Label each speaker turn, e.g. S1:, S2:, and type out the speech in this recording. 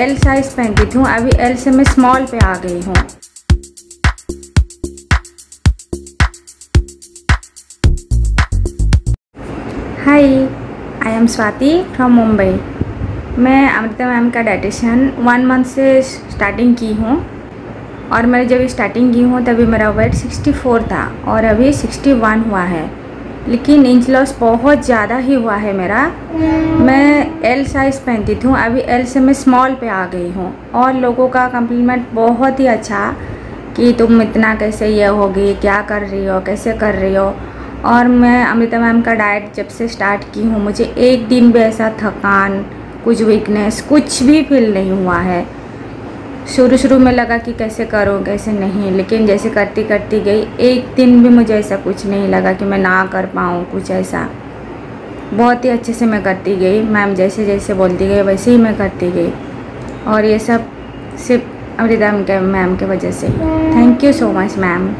S1: L size पहनती थी अभी एल से मैं स्मॉल पे आ गई हूँ। Hi I am Swati from Mumbai मैं अमृता मैम का डाइटिशियन वन मंथ से स्टार्टिंग की हूँ। और मैं जब स्टार्टिंग की हूँ, तभी मेरा वेट 64 था और अभी 61 हुआ है। लेकिन इंच लॉस बहुत ज़्यादा ही हुआ है मेरा। मैं एल साइज़ पहनती थी, अभी एल से मैं स्मॉल पे आ गई हूँ। और लोगों का कम्प्लीमेंट बहुत ही अच्छा कि तुम इतना कैसे ये होगी क्या कर रही हो, कैसे कर रही हो। और मैं अमृता मैम का डाइट जब से स्टार्ट की हूँ, मुझे एक दिन भी ऐसा थकान, कुछ वीकनेस कुछ भी फील नहीं हुआ है। शुरू शुरू में लगा कि कैसे करूँ, कैसे नहीं, लेकिन जैसे करती करती गई, एक दिन भी मुझे ऐसा कुछ नहीं लगा कि मैं ना कर पाऊँ कुछ ऐसा। बहुत ही अच्छे से मैं करती गई, मैम जैसे जैसे बोलती गई, वैसे ही मैं करती गई। और ये सब सिर्फ़ अमृता मैम के वजह से। Thank you so much ma'am